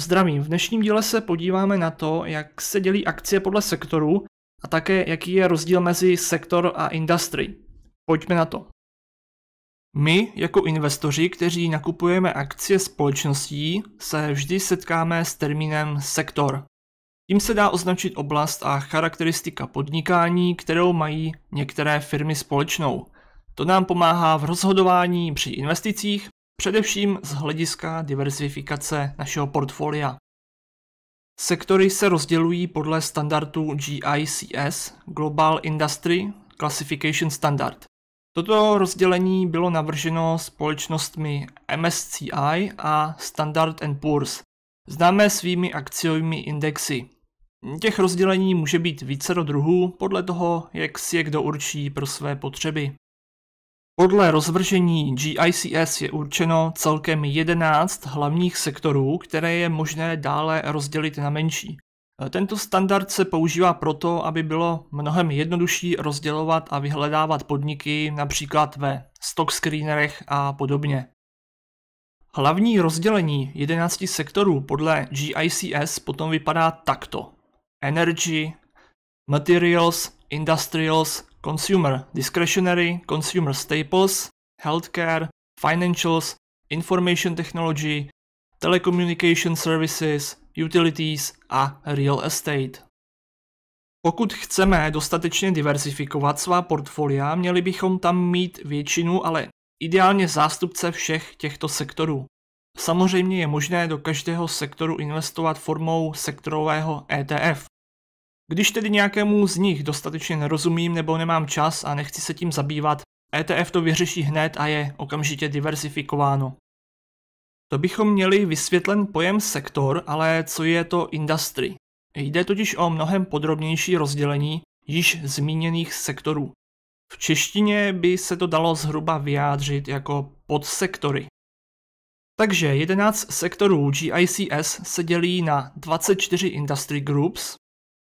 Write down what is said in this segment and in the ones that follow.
Zdravím, v dnešním díle se podíváme na to, jak se dělí akcie podle sektoru a také jaký je rozdíl mezi sektor a industry. Pojďme na to. My, jako investoři, kteří nakupujeme akcie společností, se vždy setkáme s termínem sektor. Tím se dá označit oblast a charakteristika podnikání, kterou mají některé firmy společnou. To nám pomáhá v rozhodování při investicích především z hlediska diversifikace našeho portfolia. Sektory se rozdělují podle standardu GICS, Global Industry Classification Standard. Toto rozdělení bylo navrženo společnostmi MSCI a Standard Poor's, známé svými akciovými indexy. Těch rozdělení může být více do druhů podle toho, jak si je kdo určí pro své potřeby. Podle rozvržení GICS je určeno celkem 11 hlavních sektorů, které je možné dále rozdělit na menší. Tento standard se používá proto, aby bylo mnohem jednodušší rozdělovat a vyhledávat podniky například ve stock screenerech a podobně. Hlavní rozdělení 11 sektorů podle GICS potom vypadá takto. Energy, Materials, Industrials, Consumer Discretionary, Consumer Staples, Healthcare, Financials, Information Technology, Telecommunication Services, Utilities a Real Estate. Pokud chceme dostatečně diversifikovat svá portfolia, měli bychom tam mít většinu, ale ideálně zástupce všech těchto sektorů. Samozřejmě je možné do každého sektoru investovat formou sektorového ETF. Když tedy nějakému z nich dostatečně nerozumím nebo nemám čas a nechci se tím zabývat, ETF to vyřeší hned a je okamžitě diversifikováno. To bychom měli vysvětlen pojem sektor, ale co je to industry? Jde totiž o mnohem podrobnější rozdělení již zmíněných sektorů. V češtině by se to dalo zhruba vyjádřit jako podsektory. Takže 11 sektorů GICS se dělí na 24 industry groups,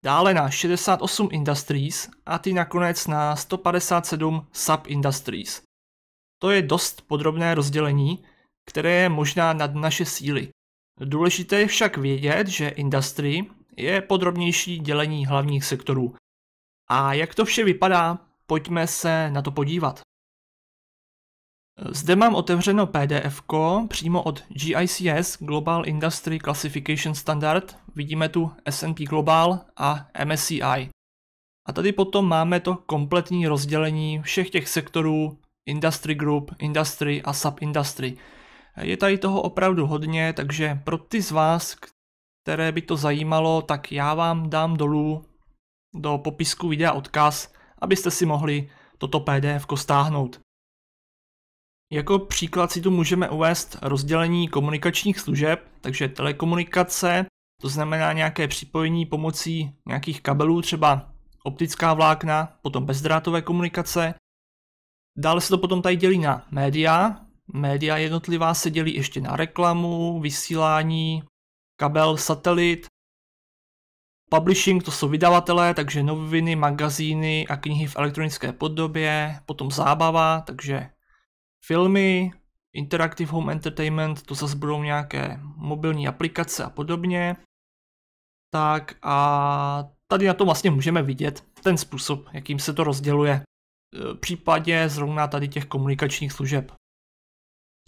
dále na 68 industries a ty nakonec na 157 sub-industries. To je dost podrobné rozdělení, které je možná nad naše síly. Důležité je však vědět, že industry je podrobnější dělení hlavních sektorů. A jak to vše vypadá, pojďme se na to podívat. Zde mám otevřeno PDF přímo od GICS Global Industry Classification Standard. Vidíme tu S&P Global a MSCI. A tady potom máme to kompletní rozdělení všech těch sektorů Industry Group, Industry a Sub-Industry. Je tady toho opravdu hodně, takže pro ty z vás, které by to zajímalo, tak já vám dám dolů do popisku videa odkaz, abyste si mohli toto PDF stáhnout. Jako příklad si tu můžeme uvést rozdělení komunikačních služeb, takže telekomunikace, to znamená nějaké připojení pomocí nějakých kabelů, třeba optická vlákna, potom bezdrátové komunikace. Dále se to potom tady dělí na média. Média jednotlivá se dělí ještě na reklamu, vysílání, kabel, satelit. Publishing to jsou vydavatelé, takže noviny, magazíny a knihy v elektronické podobě, potom zábava, takže filmy, Interactive Home Entertainment, to zase budou nějaké mobilní aplikace a podobně. Tak a tady na to vlastně můžeme vidět ten způsob, jakým se to rozděluje v případě zrovna tady těch komunikačních služeb.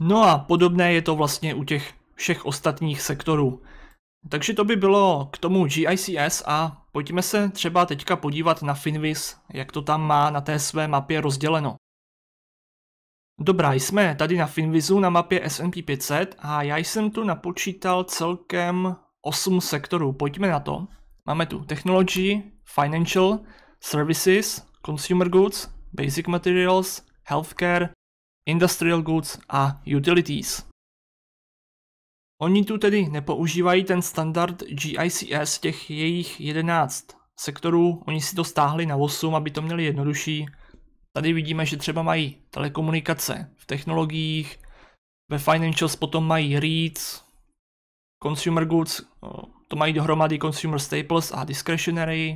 No a podobné je to vlastně u těch všech ostatních sektorů. Takže to by bylo k tomu GICS a pojďme se třeba teďka podívat na Finvis, jak to tam má na té své mapě rozděleno. Dobrá, jsme tady na Finvizu na mapě S&P 500 a já jsem tu napočítal celkem 8 sektorů. Pojďme na to. Máme tu Technology, Financial, Services, Consumer Goods, Basic Materials, Healthcare, Industrial Goods a Utilities. Oni tu tedy nepoužívají ten standard GICS těch jejich 11 sektorů, oni si to stáhli na 8, aby to měli jednodušší Tady vidíme, že třeba mají telekomunikace v technologiích, ve financials potom mají REITs, consumer goods, to mají dohromady consumer staples a discretionary.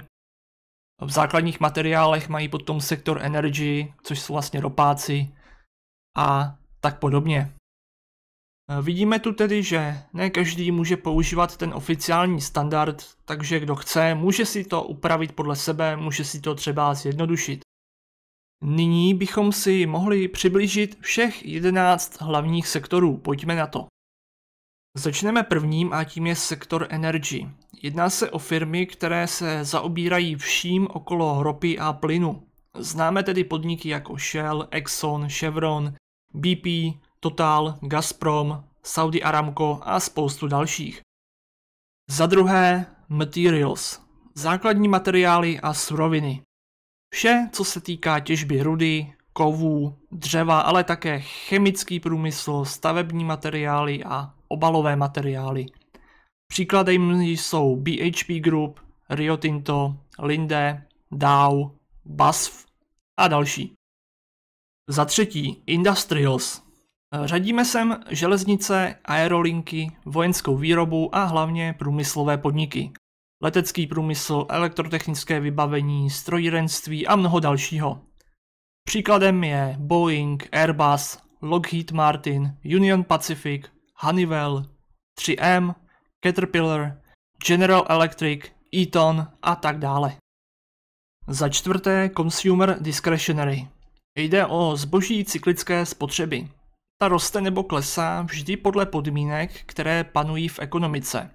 V základních materiálech mají potom sektor energy, což jsou vlastně ropáci a tak podobně. Vidíme tu tedy, že ne každý může používat ten oficiální standard, takže kdo chce, může si to upravit podle sebe, může si to třeba zjednodušit. Nyní bychom si mohli přiblížit všech 11 hlavních sektorů, pojďme na to. Začneme prvním a tím je sektor energy. Jedná se o firmy, které se zaobírají vším okolo ropy a plynu. Známe tedy podniky jako Shell, Exxon, Chevron, BP, Total, Gazprom, Saudi Aramco a spoustu dalších. Za druhé, materials. Základní materiály a suroviny. Vše, co se týká těžby rudy, kovů, dřeva, ale také chemický průmysl, stavební materiály a obalové materiály. Příkladem jsou BHP Group, Rio Tinto, Linde, Dow, BASF a další. Za třetí, Industrials. Řadíme sem železnice, aerolinky, vojenskou výrobu a hlavně průmyslové podniky. Letecký průmysl, elektrotechnické vybavení, strojírenství a mnoho dalšího. Příkladem je Boeing, Airbus, Lockheed Martin, Union Pacific, Honeywell, 3M, Caterpillar, General Electric, Eaton a tak dále. Za čtvrté Consumer Discretionary. Jde o zboží cyklické spotřeby. Ta roste nebo klesá vždy podle podmínek, které panují v ekonomice.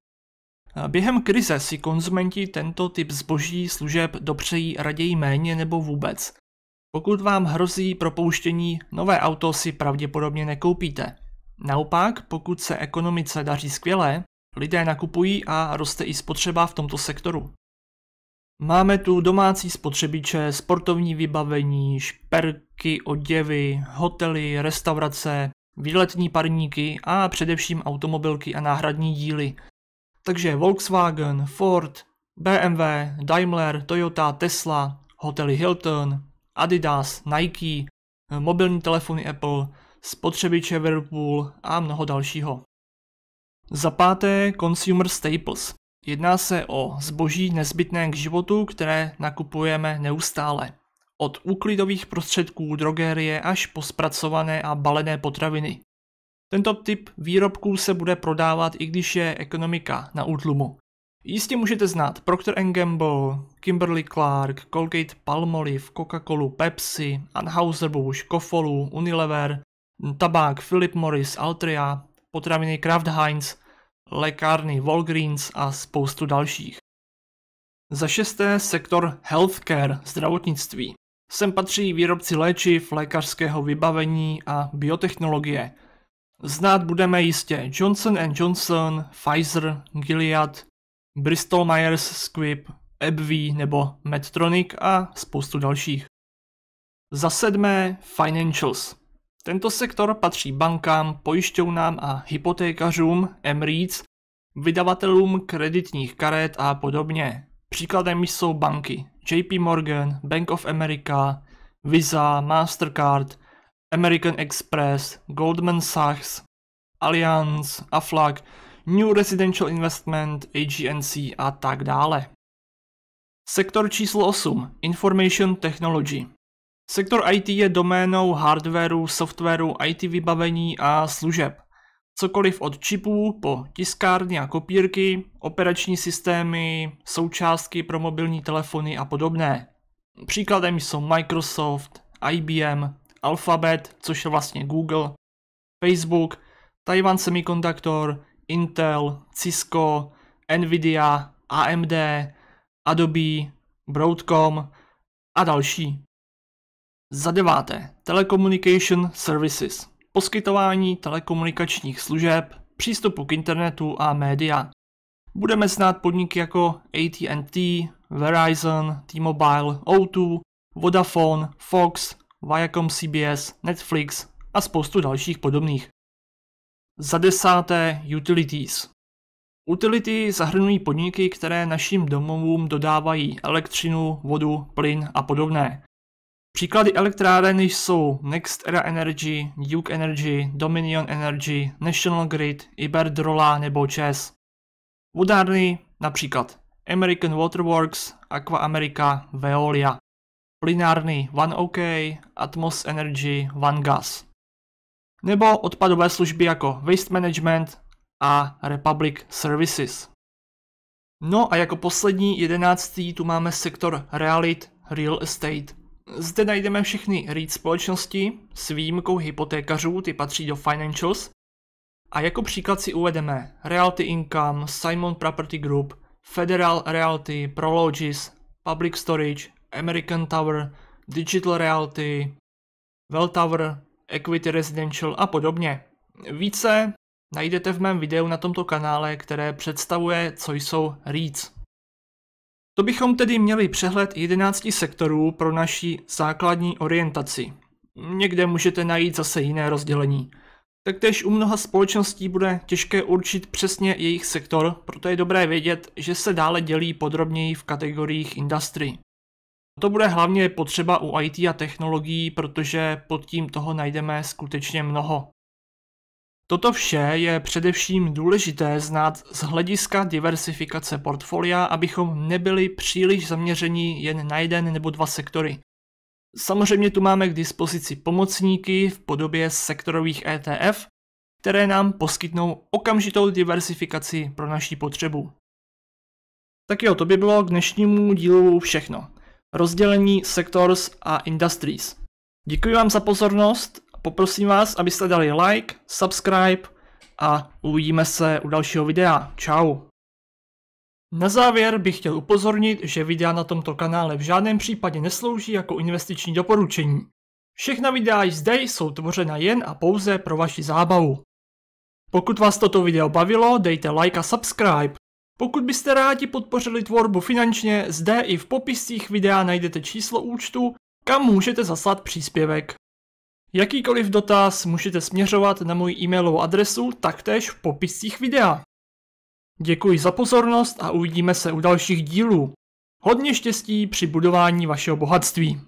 Během krize si konzumenti tento typ zboží služeb dopřejí raději méně nebo vůbec. Pokud vám hrozí propouštění, nové auto si pravděpodobně nekoupíte. Naopak, pokud se ekonomice daří skvěle, lidé nakupují a roste i spotřeba v tomto sektoru. Máme tu domácí spotřebiče, sportovní vybavení, šperky, oděvy, hotely, restaurace, výletní parníky a především automobilky a náhradní díly. Takže Volkswagen, Ford, BMW, Daimler, Toyota, Tesla, hotely Hilton, Adidas, Nike, mobilní telefony Apple, spotřebiče Whirlpool a mnoho dalšího. Za páté Consumer Staples. Jedná se o zboží nezbytné k životu, které nakupujeme neustále. Od úklidových prostředků, drogérie až po zpracované a balené potraviny. Tento typ výrobků se bude prodávat i když je ekonomika na útlumu. Jistě můžete znát Procter Gamble, Kimberly Clark, Colgate Palmolive, Coca-Colu, Pepsi, Anheuser-Busch, Kofolu, Unilever, tabák Philip Morris, Altria, potraviny Kraft Heinz, lékárny Walgreens a spoustu dalších. Za šesté sektor healthcare, zdravotnictví. Sem patří výrobci léčiv, lékařského vybavení a biotechnologie. Znát budeme jistě Johnson Johnson, Pfizer, Gilead, Bristol Myers Squibb, AbbVie nebo Medtronic a spoustu dalších. Za sedmé Financials. Tento sektor patří bankám, pojišťovnám a hypotékařům, MREITs, vydavatelům kreditních karet a podobně. Příkladem jsou banky JP Morgan, Bank of America, Visa, Mastercard, American Express, Goldman Sachs, Allianz, Aflac, New Residential Investment, AGNC a tak dále. Sektor číslo 8. Information Technology. Sektor IT je doménou hardwareu, softwaru, IT vybavení a služeb. Cokoliv od čipů po tiskárny a kopírky, operační systémy, součástky pro mobilní telefony a podobné. Příkladem jsou Microsoft, IBM, Alphabet, což je vlastně Google, Facebook, Taiwan Semiconductor, Intel, Cisco, Nvidia, AMD, Adobe, Broadcom a další. Za deváté, Telecommunication Services. Poskytování telekomunikačních služeb, přístupu k internetu a média. Budeme znát podniky jako AT&T, Verizon, T-Mobile, O2, Vodafone, Fox, Viacom CBS, Netflix a spoustu dalších podobných. Za desáté Utilities. Utility zahrnují podniky, které našim domovům dodávají elektřinu, vodu, plyn a podobné. Příklady elektráren jsou Next Era Energy, Duke Energy, Dominion Energy, National Grid, Iberdrola nebo ČES. Vodárny například American Waterworks, Aqua America, Veolia. Plynárny One OK, Atmos Energy, One Gas. nebo odpadové služby jako Waste Management a Republic Services. No a jako poslední jedenáctý tu máme sektor Realit Real Estate. Zde najdeme všechny REIT společnosti s výjimkou hypotékařů, ty patří do financials. A jako příklad si uvedeme Realty Income, Simon Property Group, Federal Realty, Prologis, Public Storage, American Tower, Digital Realty, Well Tower, Equity Residential a podobně. Více najdete v mém videu na tomto kanále, které představuje, co jsou REITs. To bychom tedy měli přehled 11 sektorů pro naší základní orientaci. Někde můžete najít zase jiné rozdělení. Taktéž u mnoha společností bude těžké určit přesně jejich sektor, proto je dobré vědět, že se dále dělí podrobněji v kategoriích industry. To bude hlavně potřeba u IT a technologií, protože pod tím toho najdeme skutečně mnoho. Toto vše je především důležité znát z hlediska diversifikace portfolia, abychom nebyli příliš zaměření jen na jeden nebo dva sektory. Samozřejmě tu máme k dispozici pomocníky v podobě sektorových ETF, které nám poskytnou okamžitou diversifikaci pro naší potřebu. Tak jo, to by bylo k dnešnímu dílu všechno. Rozdělení sectors a industries. Děkuji vám za pozornost poprosím vás, abyste dali like, subscribe a uvidíme se u dalšího videa. Čau. Na závěr bych chtěl upozornit, že videa na tomto kanále v žádném případě neslouží jako investiční doporučení. Všechna videa zde jsou tvořena jen a pouze pro vaši zábavu. Pokud vás toto video bavilo, dejte like a subscribe. Pokud byste rádi podpořili tvorbu finančně, zde i v popiscích videa najdete číslo účtu, kam můžete zaslat příspěvek. Jakýkoliv dotaz můžete směřovat na můj e-mailovou adresu taktéž v popiscích videa. Děkuji za pozornost a uvidíme se u dalších dílů. Hodně štěstí při budování vašeho bohatství.